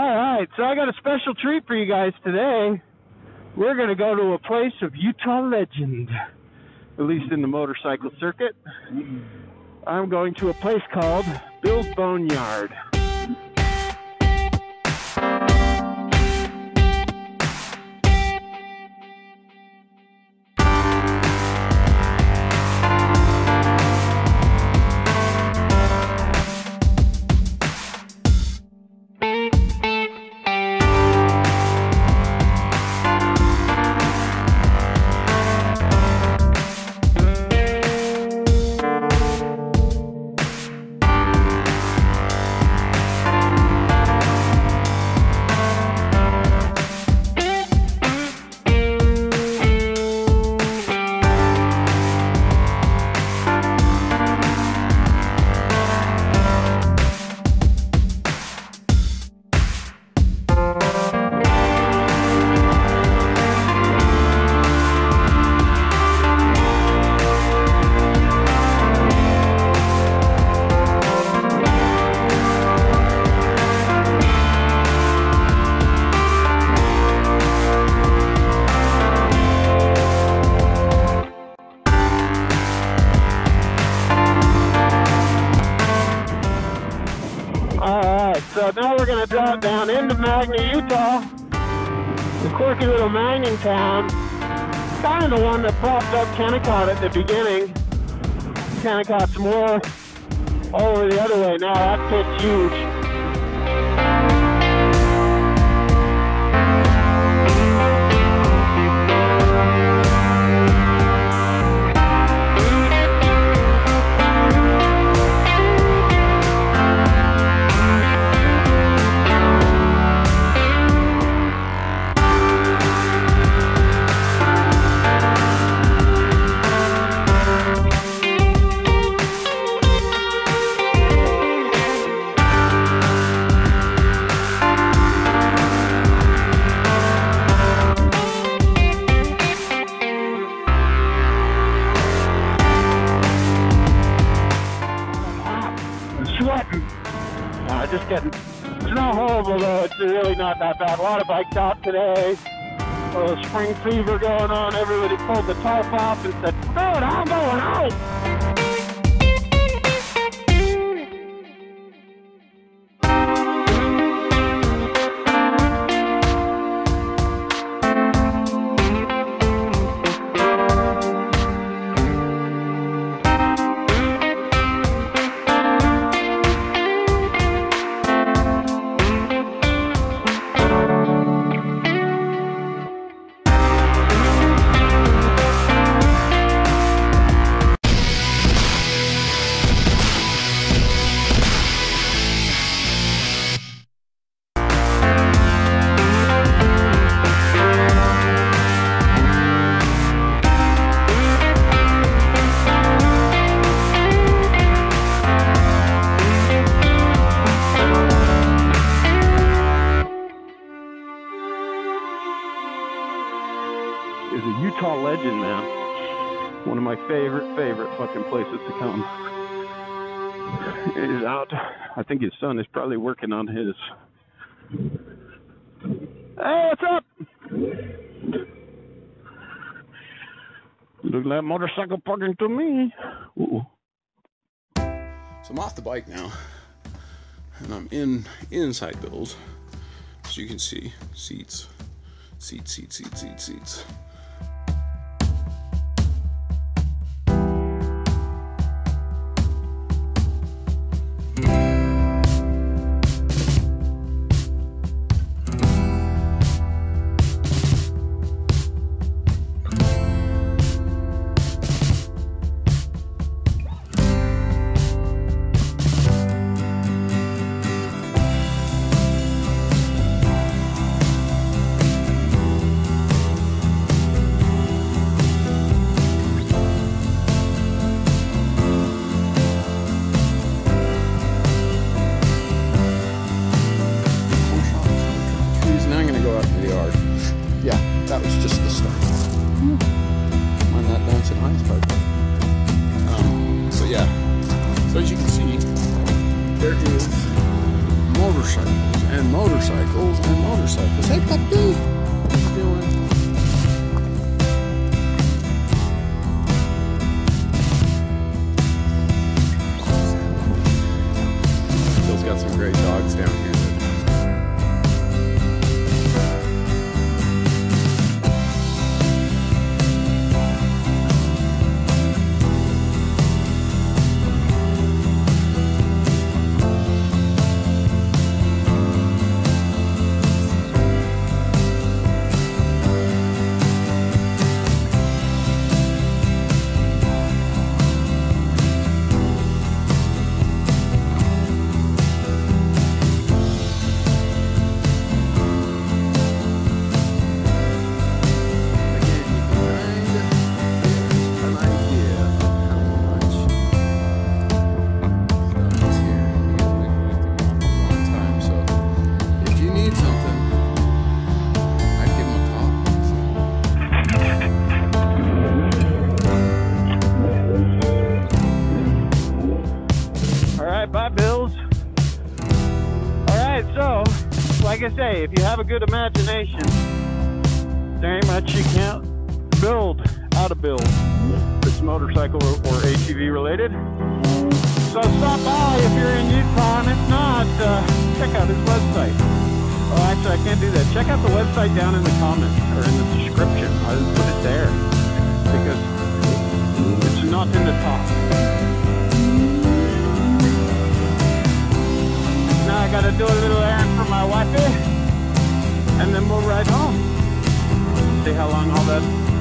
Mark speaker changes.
Speaker 1: right, so I got a special treat for you guys today. We're going to go to a place of Utah legend, at least in the motorcycle circuit. I'm going to a place called Bill's Boneyard. Drive down into Magna, Utah. The quirky little mining town. Kind of the one that propped up Kennecott at the beginning. Kennecott's more over the other way now. That pit's huge. It's not horrible though. It's really not that bad. A lot of bikes out today. A little spring fever going on. Everybody pulled the top off and said, "Dude, I'm going out." Man. One of my favorite, favorite fucking places to come. He's out. I think his son is probably working on his. Hey, what's up? Look like motorcycle parking to me. Ooh.
Speaker 2: So I'm off the bike now, and I'm in inside Bill's. So you can see seats, seats, seats, seats, seats, seats. That was just the start. On that dancing ice part. Um, so yeah. So as you can see, there is motorcycles and motorcycles and motorcycles. Hey, puppy, you doing? Bill's got some great dogs down here.
Speaker 1: Bye, Bills. All right, so, like I say, if you have a good imagination, there ain't much you can't build out of Bill's. It's motorcycle or, ATV related. So stop by if you're in Utah, and if not, uh, check out his website. Oh, actually, I can't do that. Check out the website down in the comments or in the description. My wifey,